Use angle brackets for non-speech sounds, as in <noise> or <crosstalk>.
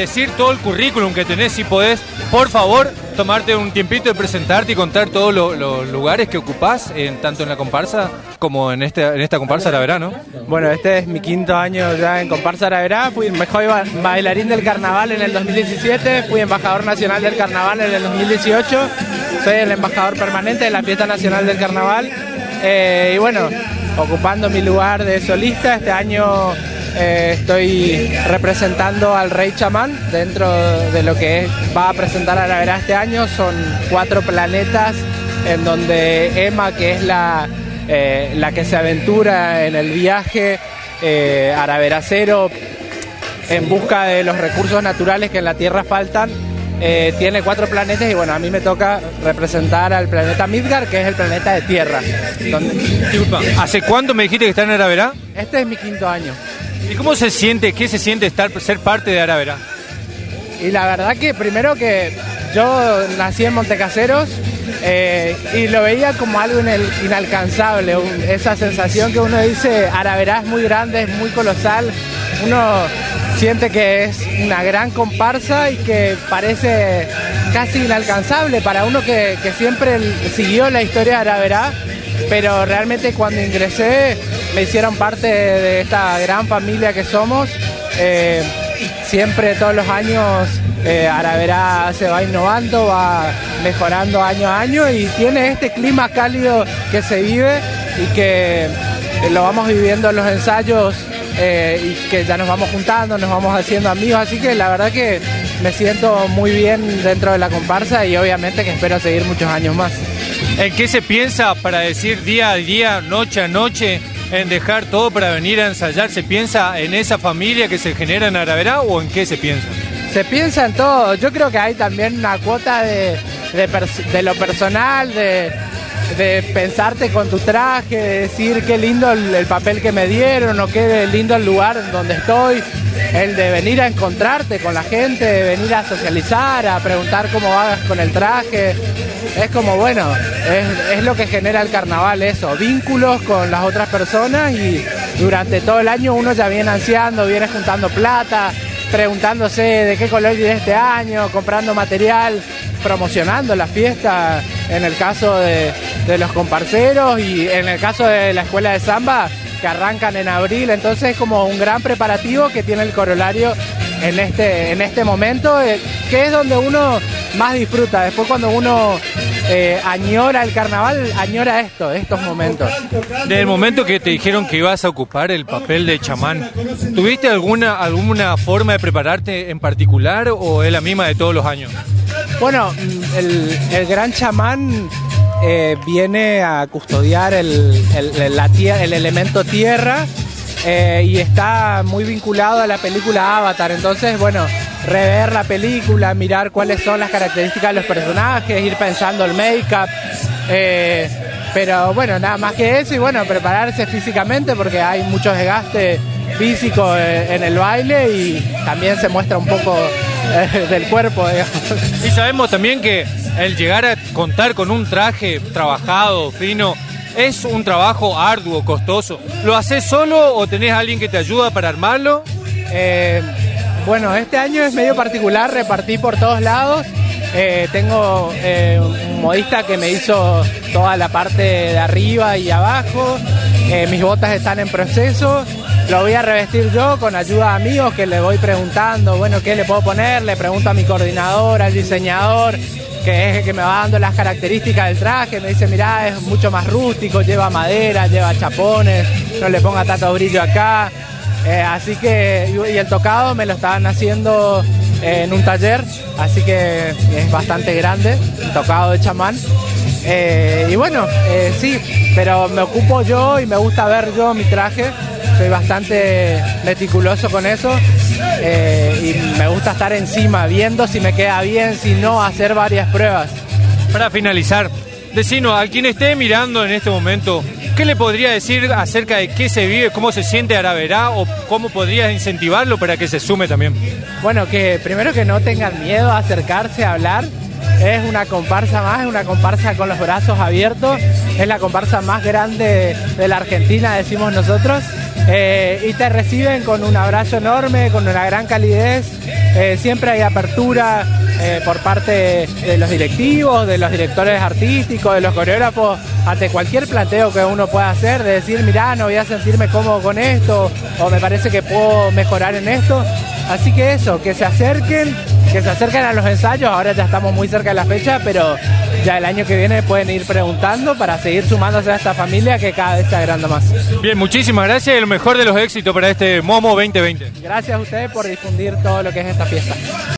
Decir todo el currículum que tenés si podés, por favor, tomarte un tiempito de presentarte y contar todos lo- los lugares que ocupás, tanto en la comparsa como en, este, en esta comparsa la verano. Bueno, este es mi quinto año ya en Comparsa Araverá. Fui mejor ba- bailarín del carnaval en el 2017, fui embajador nacional del carnaval en el 2018, soy el embajador permanente de la Fiesta Nacional del Carnaval. Eh, y bueno, ocupando mi lugar de solista, este año eh, estoy representando al Rey Chamán dentro de lo que es- va a presentar Araverá este año. Son cuatro planetas en donde Emma, que es la eh, la que se aventura en el viaje eh, araveracero en busca de los recursos naturales que en la Tierra faltan. eh, tiene cuatro planetas y bueno, a mí me toca representar al planeta Midgar, que es el planeta de Tierra. donde- Disculpa, ¿hace cuánto me dijiste que está en Araverá? este es mi quinto año. ¿Y cómo se siente, qué se siente estar, ser parte de Araverá? Y la verdad que primero que yo nací en Montecaseros eh, y lo veía como algo inalcanzable, esa sensación que uno dice, Araverá es muy grande, es muy colosal, uno siente que es una gran comparsa y que parece casi inalcanzable para uno que, que siempre siguió la historia de Araverá, pero realmente cuando ingresé me hicieron parte de esta gran familia que somos. eh, siempre todos los años eh, Araverá se va innovando, va mejorando año a año y tiene este clima cálido que se vive y que eh, lo vamos viviendo en los ensayos eh, y que ya nos vamos juntando, nos vamos haciendo amigos, así que la verdad que me siento muy bien dentro de la comparsa y obviamente que espero seguir muchos años más. ¿En qué se piensa para decir día a día, noche a noche, en dejar todo para venir a ensayar? ¿Se piensa en esa familia que se genera en Araverá o en qué se piensa? Se piensa en todo. Yo creo que hay también una cuota de, de, lo personal, de, de pensarte con tu traje, de decir qué lindo el, el papel que me dieron o qué lindo el lugar donde estoy. El de venir a encontrarte con la gente, de venir a socializar, a preguntar cómo vas con el traje. Es como, bueno, es, es lo que genera el carnaval, eso, vínculos con las otras personas y durante todo el año uno ya viene ansiando, viene juntando plata, preguntándose de qué color viene este año, comprando material, promocionando la fiesta, en el caso de, de los comparceros y en el caso de la escuela de samba, que arrancan en abril, entonces es como un gran preparativo que tiene el corolario en este, en este momento, eh, que es donde uno más disfruta. Después cuando uno eh, añora el carnaval, añora esto, estos momentos. Desde el momento que te dijeron que ibas a ocupar el papel de chamán, ¿tuviste alguna, alguna forma de prepararte en particular o es la misma de todos los años? Bueno, el, el gran chamán eh, viene a custodiar el, el- elemento tierra eh, y está muy vinculado a la película Avatar. Entonces, bueno, rever la película, mirar cuáles son las características de los personajes, ir pensando el make-up. eh, pero bueno, nada más que eso y bueno, prepararse físicamente porque hay mucho desgaste físico eh, en el baile y también se muestra un poco <laughs> del cuerpo, digamos. Y sabemos también que el llegar a contar con un traje trabajado, fino, es un trabajo arduo, costoso. ¿Lo haces solo o tenés alguien que te ayuda para armarlo? Eh, bueno, este año es medio particular, repartí por todos lados. Eh, tengo eh, un modista que me hizo toda la parte de arriba y abajo. Mis botas están en proceso. Lo voy a revestir yo con ayuda de amigos que le voy preguntando, bueno, ¿qué le puedo poner? Le pregunto a mi coordinador, al diseñador, que es el que me va dando las características del traje. Me dice, mirá, es mucho más rústico, lleva madera, lleva chapones, no le ponga tanto brillo acá. Eh, así que, y el tocado me lo estaban haciendo eh, en un taller, así que es bastante grande, un tocado de chamán. Eh, y bueno, sí, pero me ocupo yo y me gusta ver yo mi traje, soy bastante meticuloso con eso eh, y me gusta estar encima, viendo si me queda bien, si no, hacer varias pruebas. Para finalizar, Decinos, a quien esté mirando en este momento, ¿qué le podría decir acerca de qué se vive, cómo se siente Araverá o cómo podrías incentivarlo para que se sume también? Bueno, que primero que no tengan miedo a acercarse a hablar. Es una comparsa más, es una comparsa con los brazos abiertos. Es la comparsa más grande de la Argentina, decimos nosotros. Eh, y te reciben con un abrazo enorme, con una gran calidez. Eh, siempre hay apertura eh, por parte de los directivos, de los directores artísticos, de los coreógrafos, ante cualquier planteo que uno pueda hacer, de decir, mirá, no voy a sentirme cómodo con esto, o me parece que puedo mejorar en esto. Así que eso, que se acerquen, que se acerquen a los ensayos, ahora ya estamos muy cerca de la fecha, pero ya el año que viene pueden ir preguntando para seguir sumándose a esta familia que cada vez se agranda más. Bien, muchísimas gracias y lo mejor de los éxitos para este Momo 2020. Gracias a ustedes por difundir todo lo que es esta fiesta.